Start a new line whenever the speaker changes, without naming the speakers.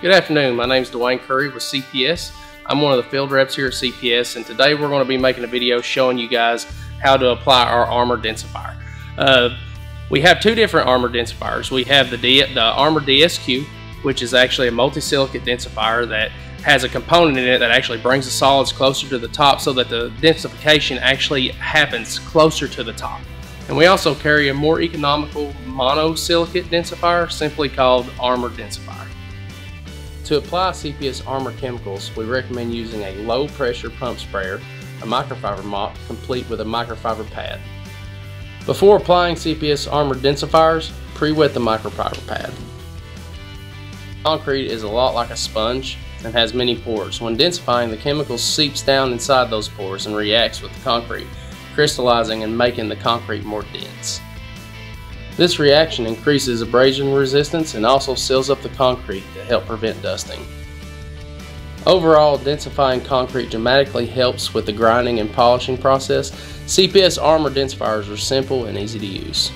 Good afternoon. My name is Dwayne Curry with CPS. I'm one of the field reps here at CPS, and today we're going to be making a video showing you guys how to apply our armor densifier. Uh, we have two different armor densifiers. We have the, D the Armor DSQ, which is actually a multi-silicate densifier that has a component in it that actually brings the solids closer to the top so that the densification actually happens closer to the top. And we also carry a more economical monosilicate densifier simply called Armor Densifier. To apply CPS Armor chemicals, we recommend using a low pressure pump sprayer, a microfiber mop complete with a microfiber pad. Before applying CPS Armor densifiers, pre-wet the microfiber pad. Concrete is a lot like a sponge and has many pores. When densifying, the chemical seeps down inside those pores and reacts with the concrete, crystallizing and making the concrete more dense. This reaction increases abrasion resistance and also seals up the concrete to help prevent dusting. Overall, densifying concrete dramatically helps with the grinding and polishing process. CPS Armor densifiers are simple and easy to use.